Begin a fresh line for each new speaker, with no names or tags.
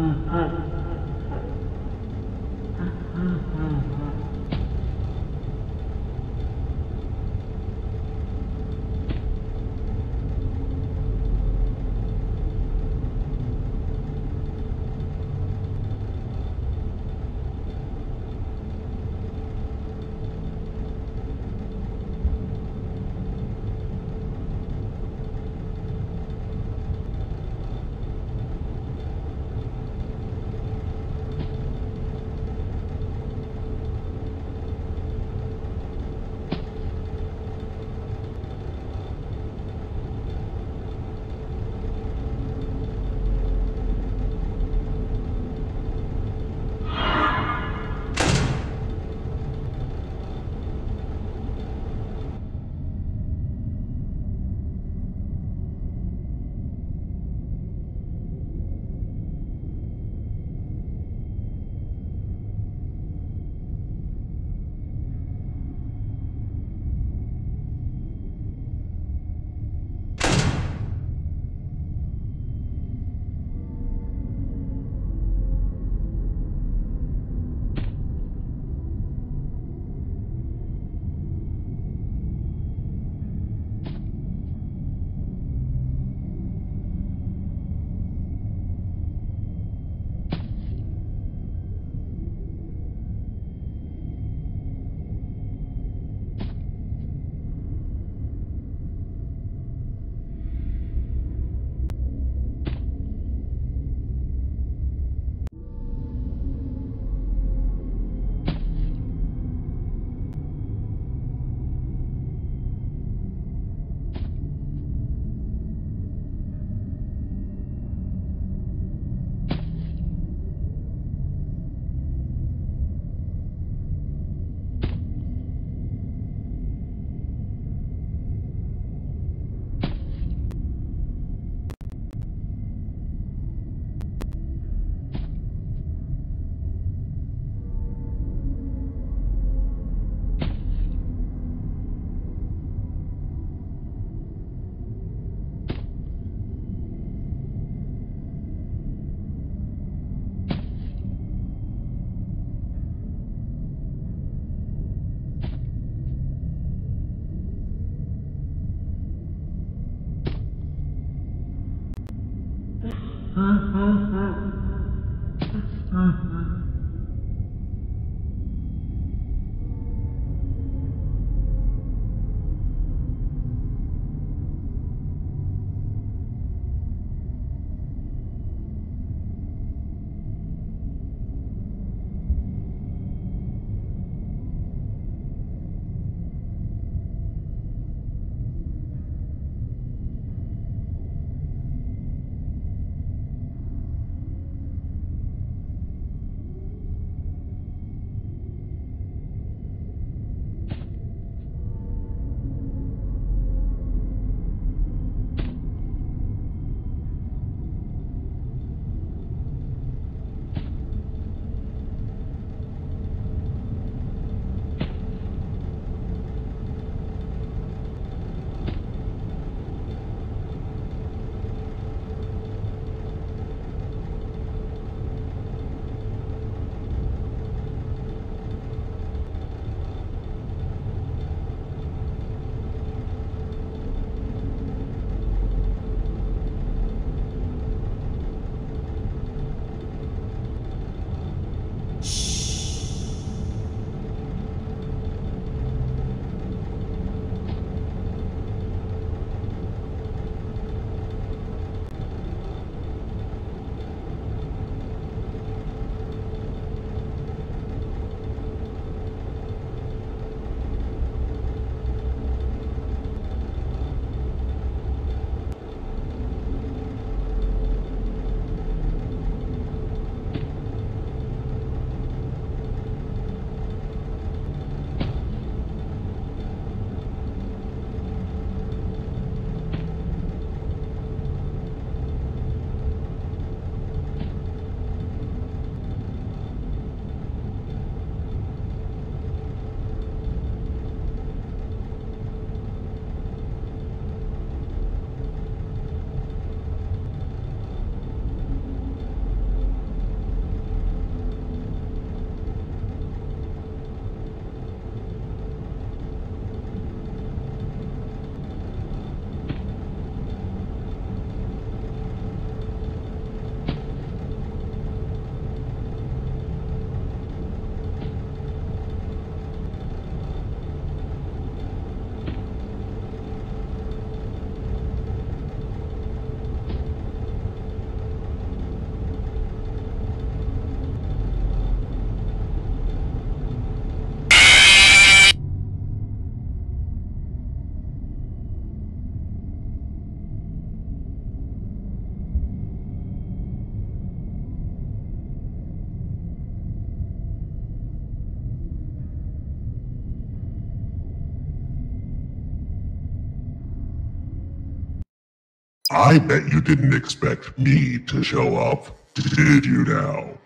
嗯嗯。I bet you didn't expect me to show up, did you now?